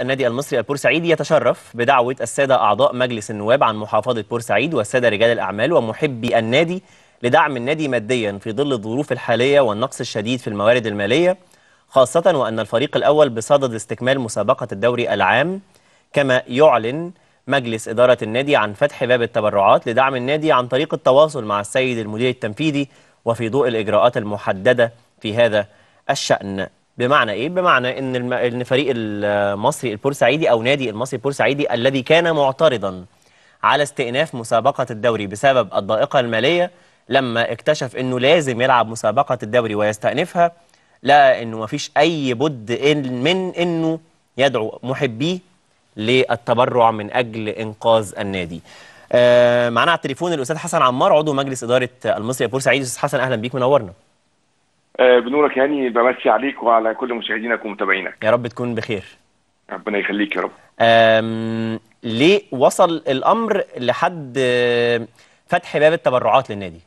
النادي المصري البورسعيدي يتشرف بدعوة السادة أعضاء مجلس النواب عن محافظة بورسعيد والسادة رجال الأعمال ومحبي النادي لدعم النادي ماديا في ظل الظروف الحالية والنقص الشديد في الموارد المالية خاصة وأن الفريق الأول بصدد استكمال مسابقة الدوري العام كما يعلن مجلس إدارة النادي عن فتح باب التبرعات لدعم النادي عن طريق التواصل مع السيد المدير التنفيذي وفي ضوء الإجراءات المحددة في هذا الشأن. بمعنى إيه؟ بمعنى إن الم... إن فريق المصري البورسعيدي أو نادي المصري البورسعيدي الذي كان معترضا على استئناف مسابقة الدوري بسبب الضائقة المالية لما اكتشف إنه لازم يلعب مسابقة الدوري ويستأنفها لقى إنه مفيش أي بد إن من إنه يدعو محبيه للتبرع من أجل إنقاذ النادي. آه معنا على التليفون الأستاذ حسن عمار عضو مجلس إدارة المصري البورسعيدي. أستاذ حسن أهلا بيك منورنا. بنورك يعني بمسي عليك وعلى كل مشاهدينك ومتابعينك. يا رب تكون بخير. ربنا يخليك يا رب. ليه وصل الأمر لحد آه، فتح باب التبرعات للنادي؟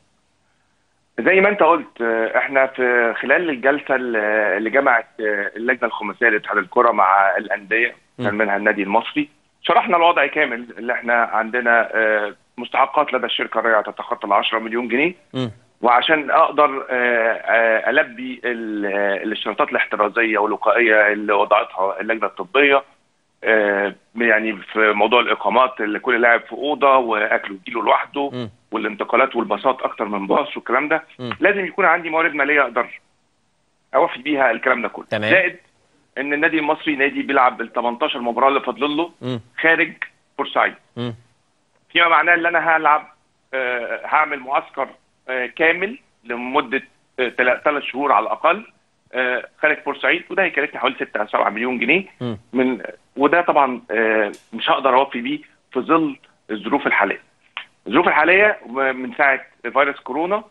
زي ما انت قلت آه، إحنا في خلال الجلسة اللي جمعت آه، اللجنة الخماسية لاتحاد الكرة مع الأندية م. كان منها النادي المصري. شرحنا الوضع كامل اللي إحنا عندنا آه، مستحقات لدى الشركة الراعيه تتخطى ال 10 مليون جنيه. مم. وعشان أقدر آه، آه، ألبي ال- آه، الاشتراطات الاحترازية والوقائيه اللي وضعتها اللجنة الطبية يعني في موضوع الإقامات اللي كل لاعب في أوضة واكله وجيله لوحده. والانتقالات والباصات أكتر من باص والكلام ده مم. لازم يكون عندي موارد مالية أقدر اوفي بيها الكلام ده كله تمام. زائد إن النادي المصري نادي بيلعب بال 18 مباراة اللي فاضل له. خارج بورسعيد. فيما معناه إن أنا هلعب هعمل معسكر كامل لمدة ثلاث شهور على الأقل آه، خارج بورسعيد وده هيكلفني حوالي 6 أو 7 مليون جنيه. من وده طبعا آه، مش هقدر اوفي بيه في ظل الظروف الحالية. الظروف الحالية من ساعة فيروس كورونا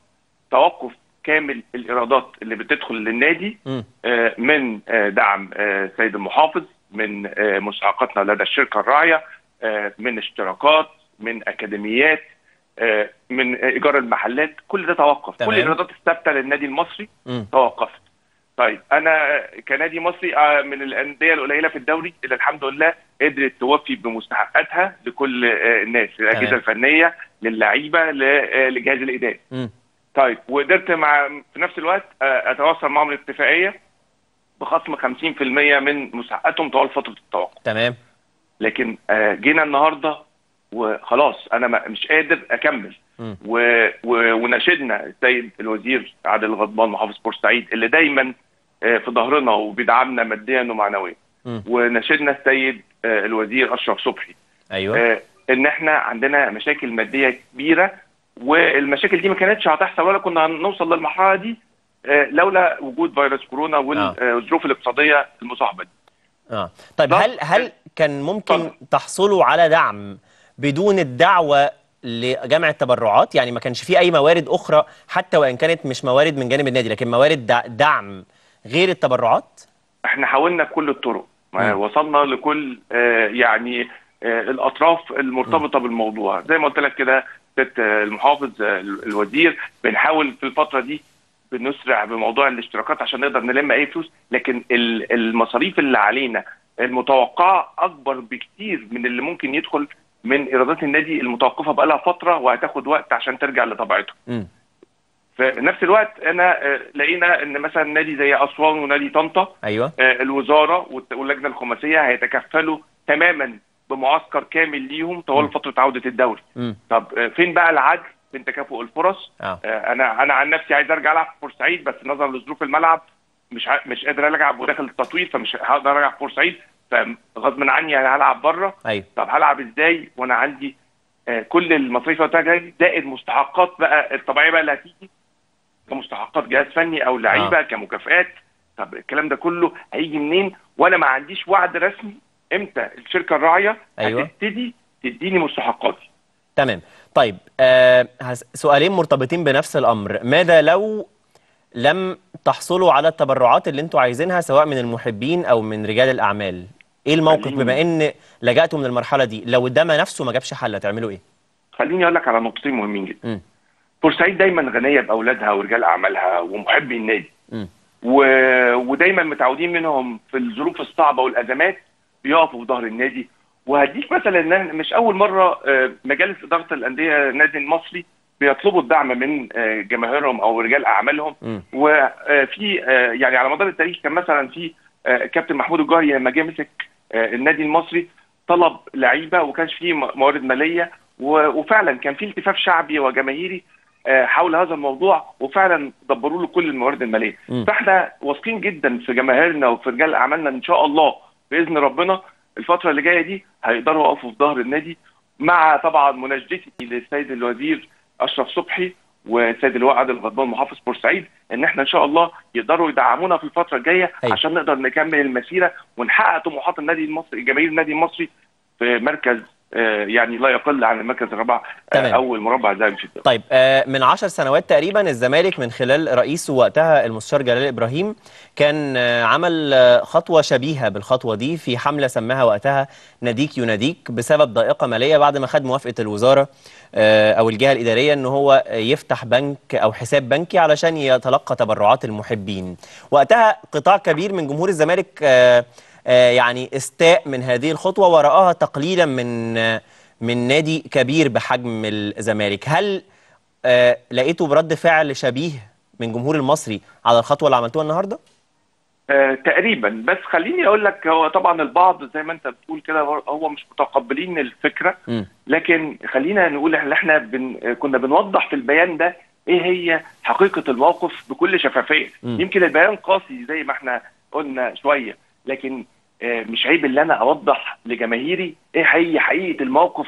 توقف كامل الإيرادات اللي بتدخل للنادي. آه، من آه، دعم آه، سيد المحافظ من آه، مستحقاتنا لدى الشركة الراعية آه، من اشتراكات من أكاديميات آه، من آه، إيجار المحلات كل ده توقف تمام. كل الإيرادات الثابتة للنادي المصري مم. توقفت طيب أنا كنادي مصري آه، من الأندية القليلة في الدوري اللي الحمد لله قدرت توفي بمستحقاتها لكل آه، الناس الأجهزة. الفنية للعيبة للجهاز الاداري. طيب وقدرت مع في نفس الوقت أتواصل معهم الاتفاقية بخصم 50% من مستحقاتهم طوال فترة التوقف تمام لكن جينا النهارده وخلاص أنا ما- مش قادر أكمل. و... و... وناشدنا السيد الوزير عادل الغضبان محافظ بورسعيد اللي دايما آه، في ظهرنا وبيدعمنا ماديا ومعنويا. وناشدنا السيد آه، الوزير أشرف صبحي أيوه آه، إن إحنا عندنا مشاكل مادية كبيرة والمشاكل دي ما كانتش هتحصل ولا كنا هنوصل للمرحلة دي آه، لولا وجود فيروس كورونا آه. والظروف الاقتصادية المصاحبة دي. آه طيب. هل هل كان ممكن. تحصلوا على دعم بدون الدعوة لجمع التبرعات يعني ما كانش في أي موارد أخرى حتى وإن كانت مش موارد من جانب النادي لكن موارد دع- دعم غير التبرعات؟ إحنا حاولنا بكل الطرق مم. وصلنا لكل آه، يعني آه، الأطراف المرتبطة بالموضوع. زي ما قلت لك كده ست آه، المحافظ الوزير بنحاول في الفترة دي بنسرع بموضوع الاشتراكات عشان نقدر نلم أي فلوس لكن ال- المصاريف اللي علينا المتوقعة أكبر بكتير من اللي ممكن يدخل من ايرادات النادي المتوقفة بقالها فترة وهتاخد وقت عشان ترجع لطبيعتها. في نفس الوقت أنا آه، لقينا إن مثلا نادي زي أسوان ونادي طنطا أيوه آه، الوزارة واللجنة الخماسية هيتكفلوا تماما بمعسكر كامل ليهم طوال م. فترة عودة الدوري. طب آه، فين بقى العدل بين تكافؤ الفرص؟ آه، أنا أنا عن نفسي عايز أرجع ألعب في بورسعيد بس نظرا لظروف الملعب مش ع- مش قادر العب وداخل التطوير فمش هقدر العب في بورسعيد فغصب عني أنا هلعب بره. أيوه. طب هلعب إزاي؟ وأنا عندي آه، كل المصاريف اللي دي زائد مستحقات بقى الطبيعية بقى اللي هتيجي. كمستحقات جهاز فني أو لعيبة آه. كمكافئات طب الكلام ده كله هيجي منين؟ وأنا ما عنديش وعد رسمي. إمتى الشركة الراعية أيوة. هتبتدي تديني مستحقاتي؟ تمام. طيب آه سؤالين مرتبطين بنفس الأمر. ماذا لو لم تحصلوا على التبرعات اللي أنتوا عايزينها سواء من المحبين أو من رجال الأعمال؟ إيه الموقف خليني- بما إن لجأتوا من المرحلة دي لو الدم نفسه ما جابش حل هتعملوا إيه خليني أقول لك على نقطتين مهمين جدا. بورسعيد دايما غنية بأولادها ورجال أعمالها ومحبي النادي. و... ودايما متعودين منهم في الظروف الصعبة والأزمات بيقفوا في ظهر النادي وهديك مثلا إن مش أول مرة مجالس اداره الأندية النادي المصري بيطلبوا الدعم من جماهيرهم أو رجال أعمالهم م. وفي يعني على مدار التاريخ كان مثلا في كابتن محمود الجوهري لما جه مسك النادي المصري طلب لعيبة وكانش فيه موارد مالية وفعلا كان في التفاف شعبي وجماهيري حول هذا الموضوع وفعلا دبروا له كل الموارد المالية م. فإحنا واثقين جدا في جماهيرنا وفي رجال أعمالنا إن شاء الله بإذن ربنا الفترة اللي جاية دي هيقدروا يقفوا في ظهر النادي مع طبعا مناشدتي للسيد الوزير أشرف صبحي والسيد اللواء عادل غضبان محافظ بورسعيد ان إحنا ان شاء الله يقدروا يدعمونا في الفترة الجاية أيوة. عشان نقدر نكمل المسيرة ونحقق طموحات النادي المصري جماهير النادي المصري في مركز يعني لا يقل عن المركز الرابع آه تمام. أول مربع ذهبي في الدوري طيب آه، من عشر سنوات تقريبا الزمالك من خلال رئيسه وقتها المستشار جلال إبراهيم كان آه، عمل آه، خطوة شبيهة بالخطوة دي في حملة سماها وقتها ناديك يناديك بسبب ضائقة مالية بعد ما خد موافقة الوزارة آه، أو الجهة الإدارية إن هو يفتح بنك أو حساب بنكي علشان يتلقى تبرعات المحبين وقتها قطاع كبير من جمهور الزمالك آه، آه، يعني إستاء من هذه الخطوة ورآها تقليلا من آه، من نادي كبير بحجم الزمالك هل آه لقيتوا برد فعل شبيه من جمهور المصري على الخطوة اللي عملتوها النهارده؟ آه تقريبا بس خليني أقول لك هو طبعا البعض زي ما أنت بتقول كده هو مش متقبلين الفكرة. لكن خلينا نقول ان إحنا بن كنا بنوضح في البيان ده إيه هي حقيقة الموقف بكل شفافية. يمكن البيان قاسي زي ما إحنا قلنا شوية لكن آه مش عيب إن أنا أوضح لجماهيري إيه هي حقيقة الموقف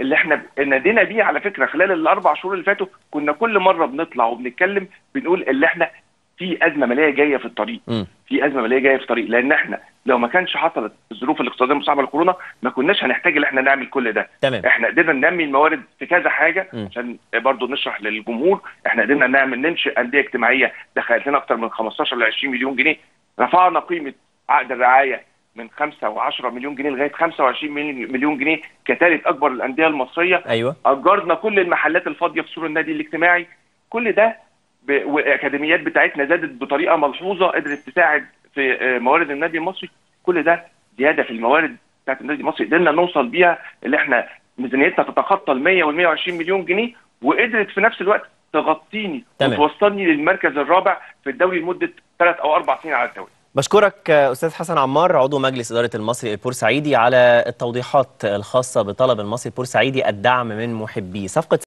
اللي إحنا نادينا بيه على فكرة خلال الأربع شهور اللي فاتوا كنا كل مرة بنطلع وبنتكلم بنقول اللي إحنا في أزمة مالية جاية في الطريق. م. في أزمة مالية جاية في الطريق. لأن إحنا لو ما كانش حصلت الظروف الاقتصاديه المصاحبه للكورونا ما كناش هنحتاج إن إحنا نعمل كل ده. تمام. إحنا قدرنا ننمي الموارد في كذا حاجة م. عشان برضو نشرح للجمهور. إحنا قدرنا نعمل ننشئ أندية اجتماعية دخلت لنا أكتر من 15 ل 20 مليون جنيه. رفعنا قيمة عقد الرعاية من 5 و10 مليون جنيه لغاية 25 مليون مليون جنيه كثالث أكبر الأندية المصرية. أيوه. أجرنا كل المحلات الفاضية في سور النادي الاجتماعي. كل ده ب... والاكاديميات بتاعتنا زادت بطريقة ملحوظة قدرت تساعد في آه، موارد النادي المصري. كل ده زيادة في الموارد بتاعت النادي المصري قدرنا نوصل بيها اللي إحنا ميزانيتنا تتخطى ال 100 وال 120 مليون جنيه وقدرت في نفس الوقت تغطيني تمام. وتوصلني للمركز الرابع في الدوري لمدة ثلاث أو أربع سنين على الدوري. بشكرك أستاذ حسن عمار عضو مجلس إدارة المصري البورسعيدي على التوضيحات الخاصة بطلب المصري البورسعيدي الدعم من محبيه صفقة